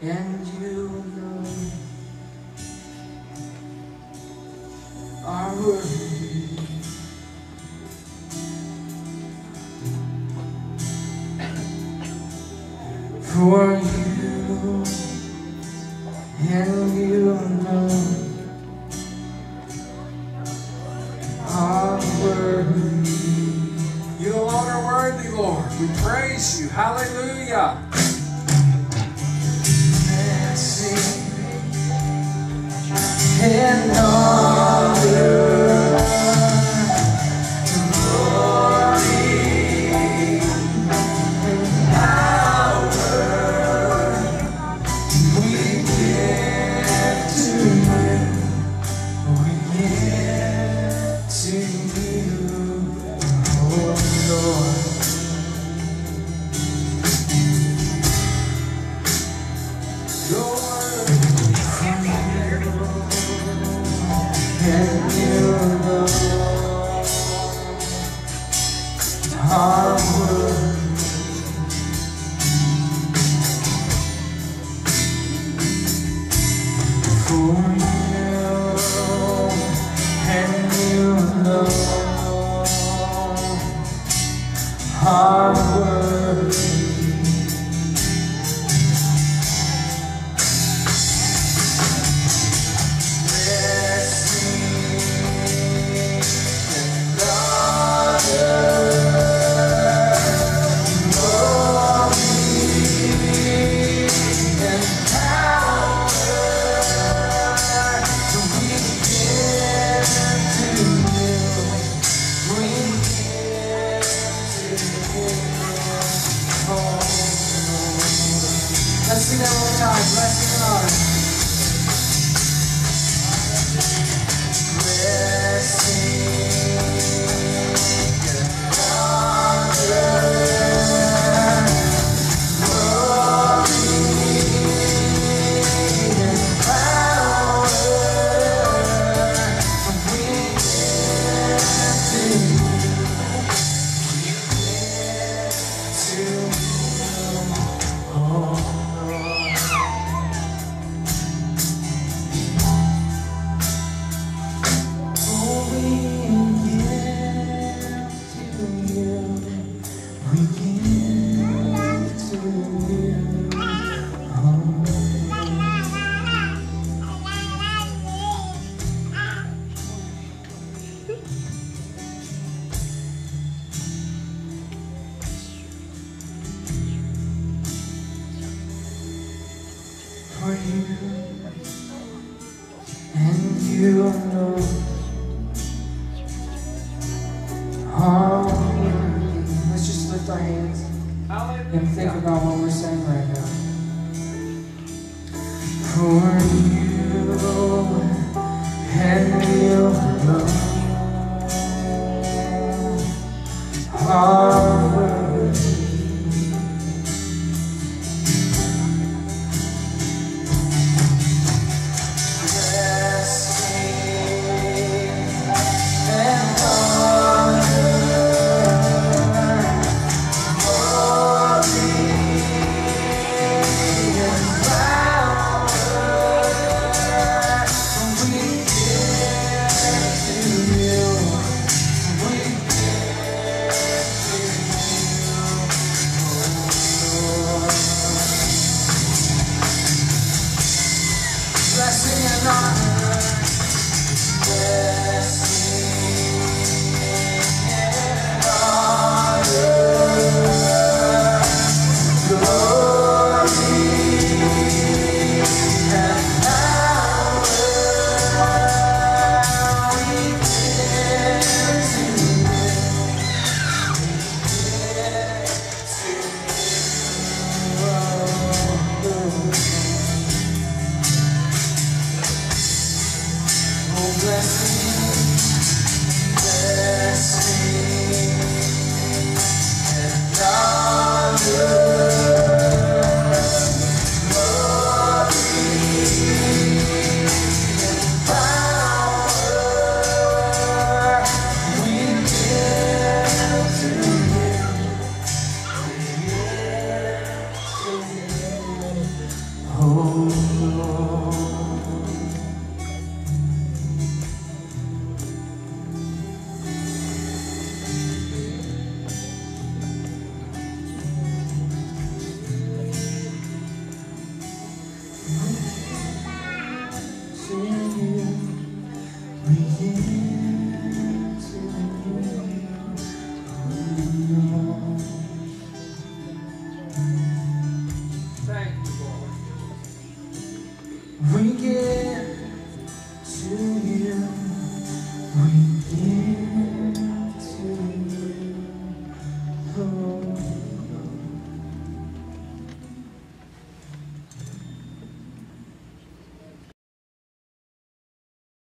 and you alone are worthy. For you and you alone are worthy. You alone are worthy, Lord. We praise you. Hallelujah. Honor, and you worthy. Time. Blessing and honor. For you? And you alone. Let's just lift our hands and think about what we're saying right now. For again.